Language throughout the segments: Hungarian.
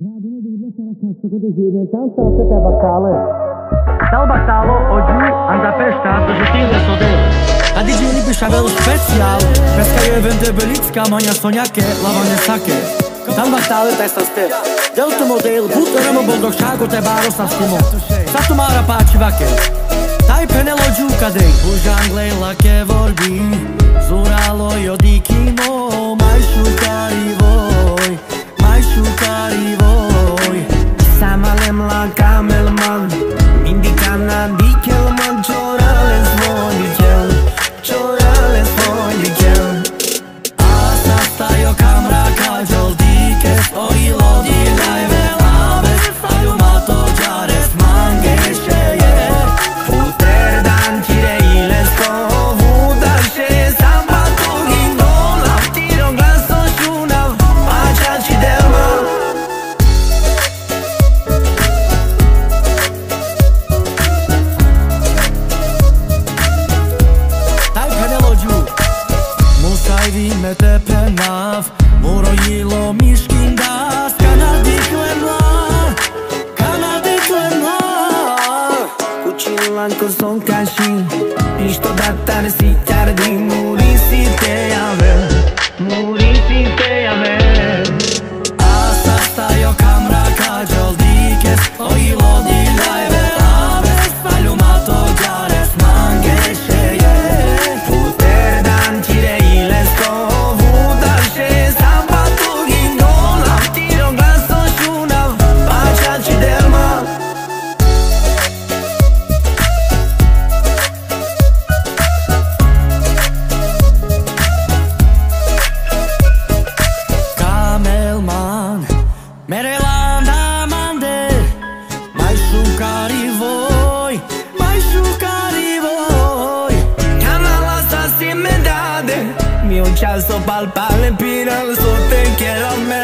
Bunu birbirine sarak hastalığı da zehirleten sahte tabakalı. Dal batalo oggi anda pesta do žitile sodel A dič mi lipiš a velu specijal Peska je ven debelicka manja sonjake Lavane sake Dal batale taj sa stel Del to model butoremo boldog šago te baro sa skumo Sa tu mara pači vake Taj penelo džuka dej Bužangle lake vorbi Zuralo jodikimo Majšu karivo sari voi Sa ma lem la camel man Mindikan na di bancos son cashin Nici odată nu si chiar Merelanda mande, mai shukari voi, mai shukari voi. Canala sa si me dade Mio ceaso palpale Pinal so te quiero a me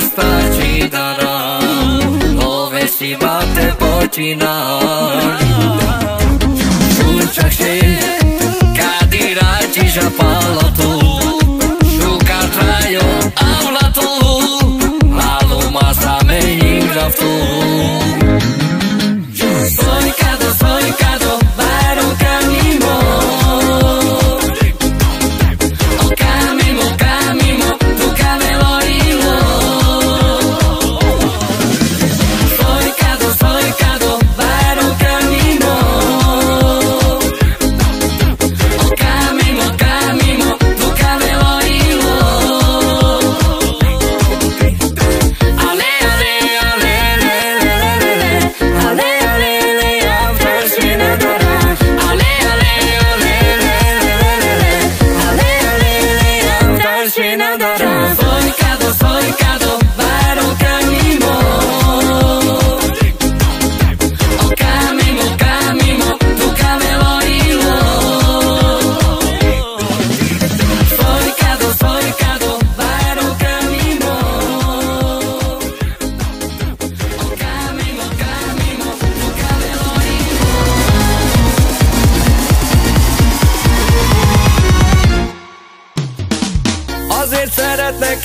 starcina Povesti bate počina Šučak še kad irači žapala tu Šuka trajo avlatu Maluma same igra tu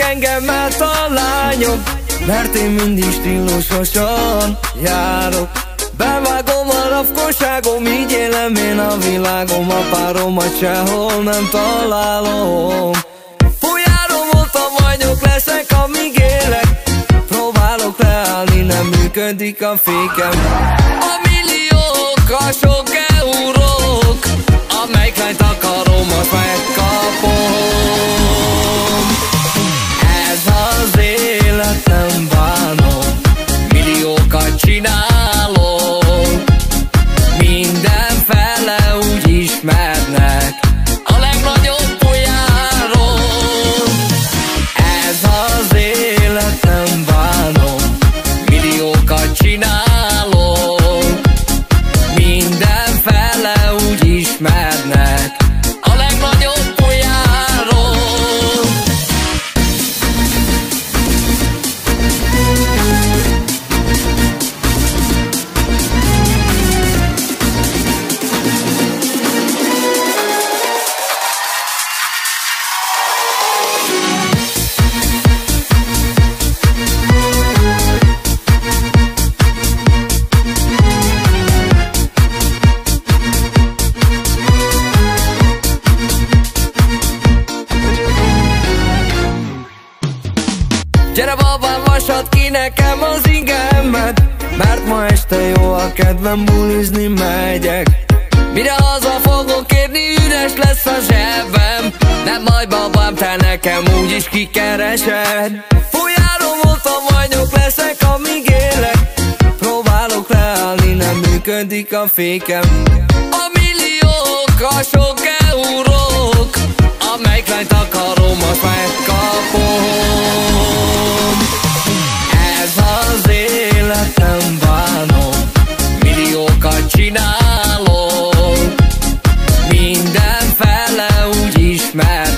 engemet a lányom Mert én mindig stílusosan járok. Bevágom a rafkosságom, így élem én a világom A páromat sehol nem találom. Fújárom ott vagyok, leszek amíg élek. Próbálok leállni, nem működik a fékem. A milliók, a sok eurók Amelyik lányt akarom, azt megkapom mais às. Kedvem, bulizni megyek. Mire haza fogok érni, üres lesz a zsebem. Nem baj babám, te nekem úgyis kikeresed. Fújárom, ott vagyok, leszek amíg élek. Próbálok leállni, nem működik a fékem. A milliók, a sok eurók Amelyik lányt akarom, azt megkapom dolgokat csinálok. Mindenfele úgy ismer.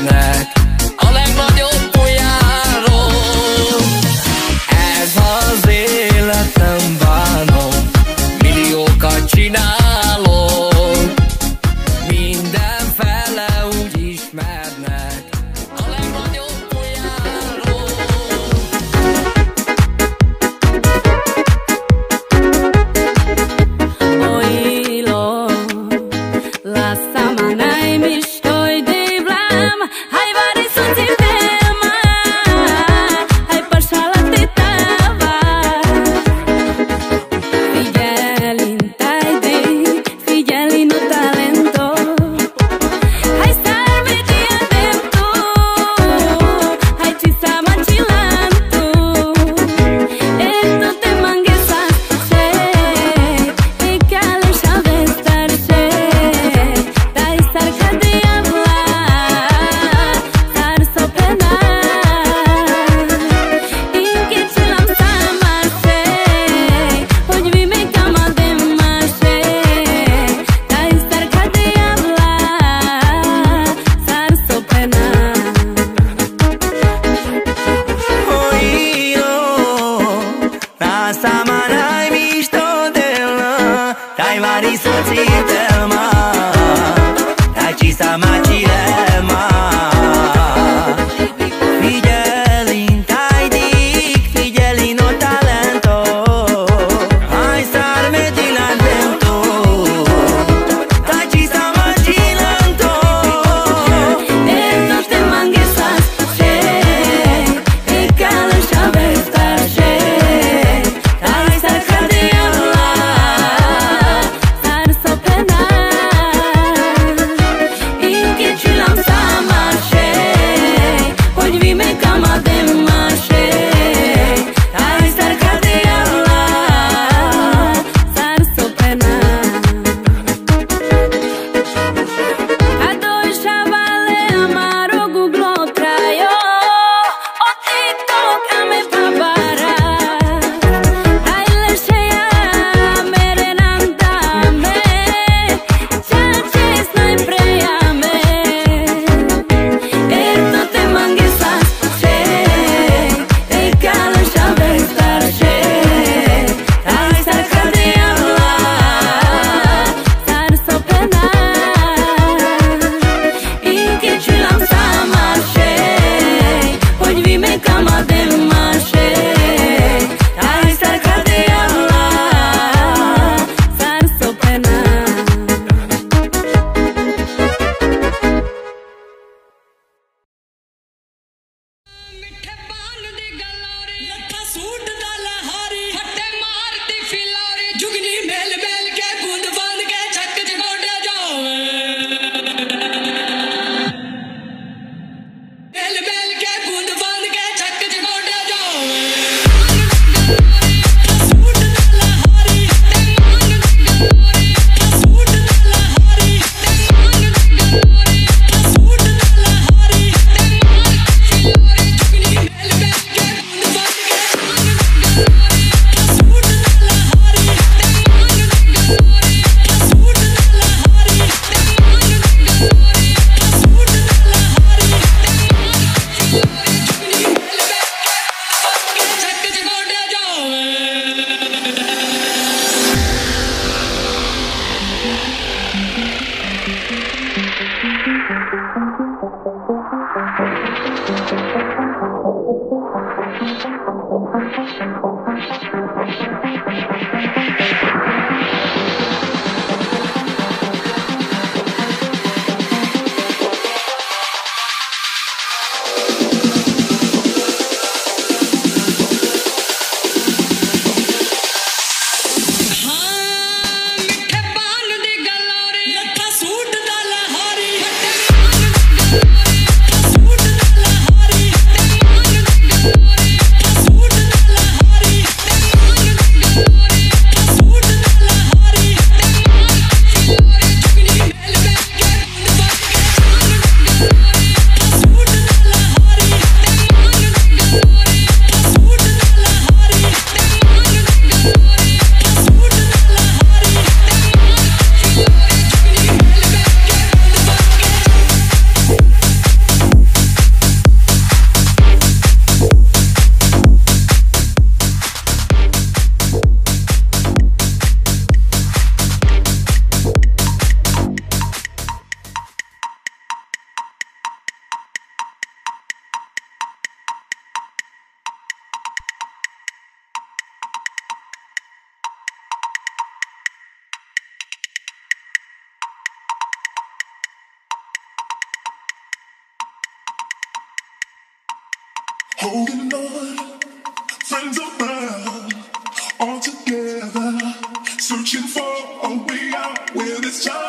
walk out. Searching for a way out where this time.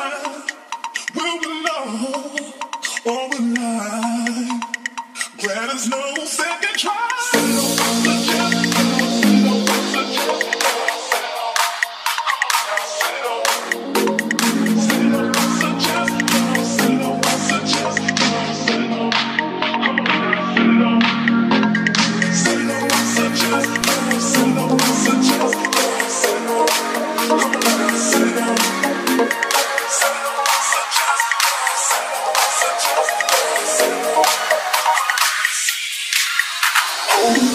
Oh.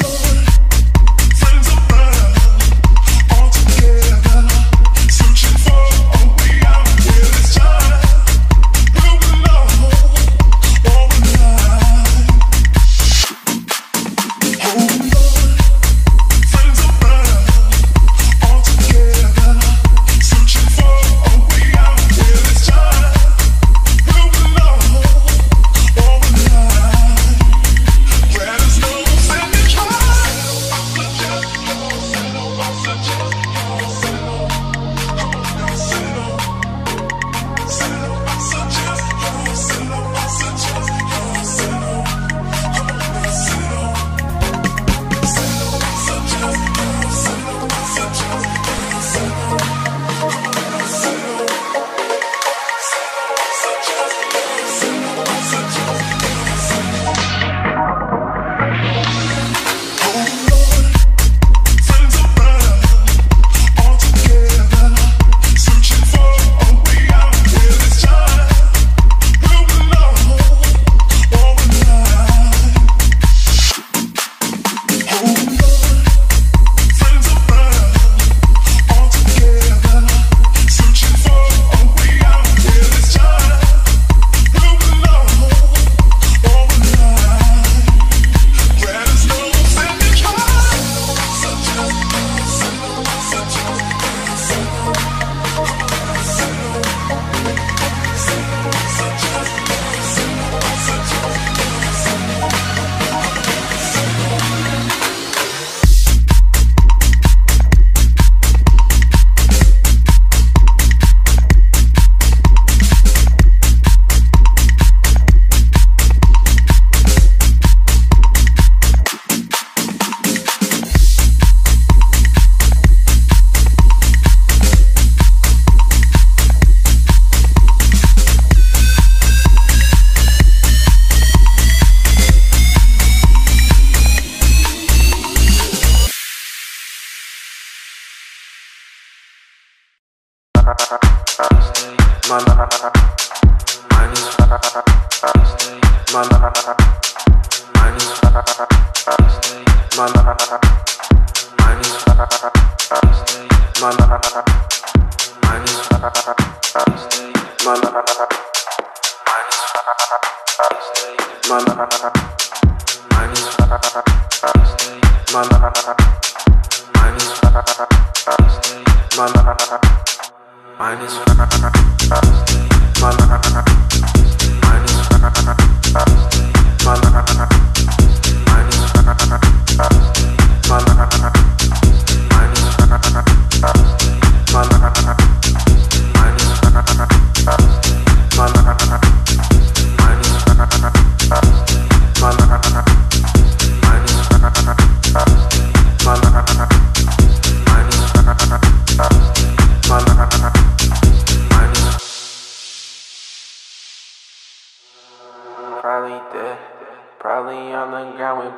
Minus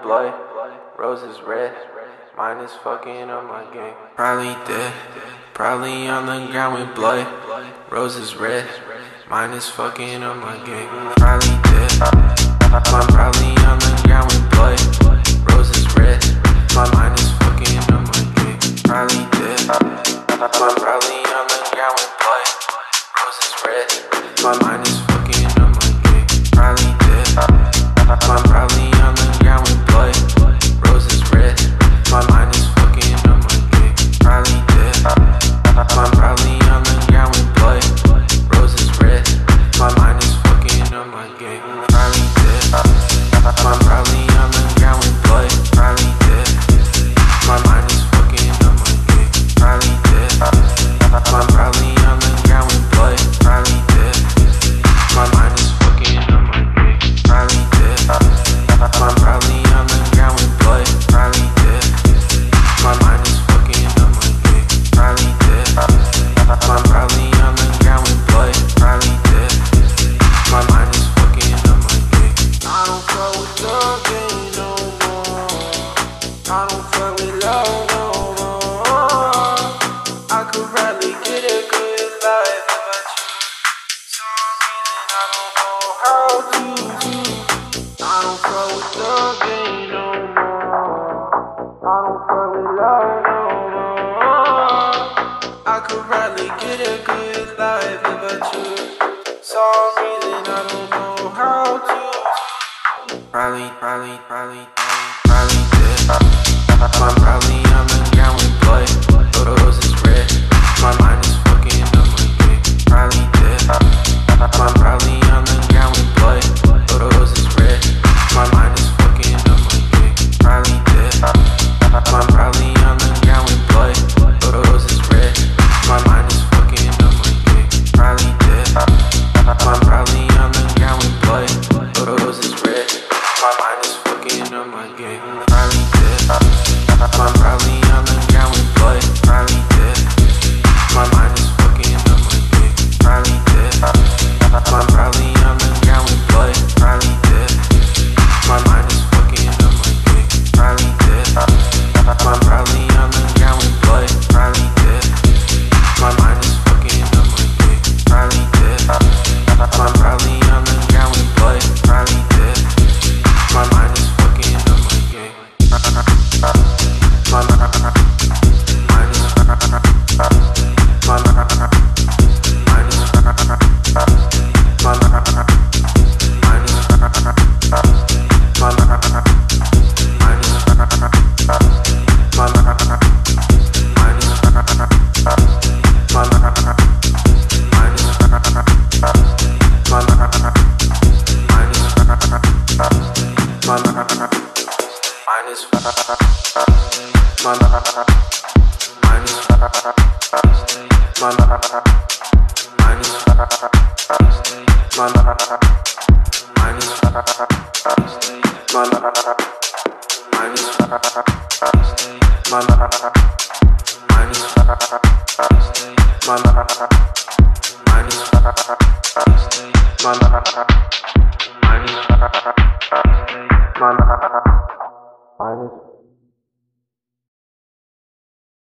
blood, roses red. Mine is fucking on my game. Probably dead, probably on the ground with blood. Roses red, mine is fucking on my game. Probably dead, I'm probably on the ground with blood. Roses red, my mind is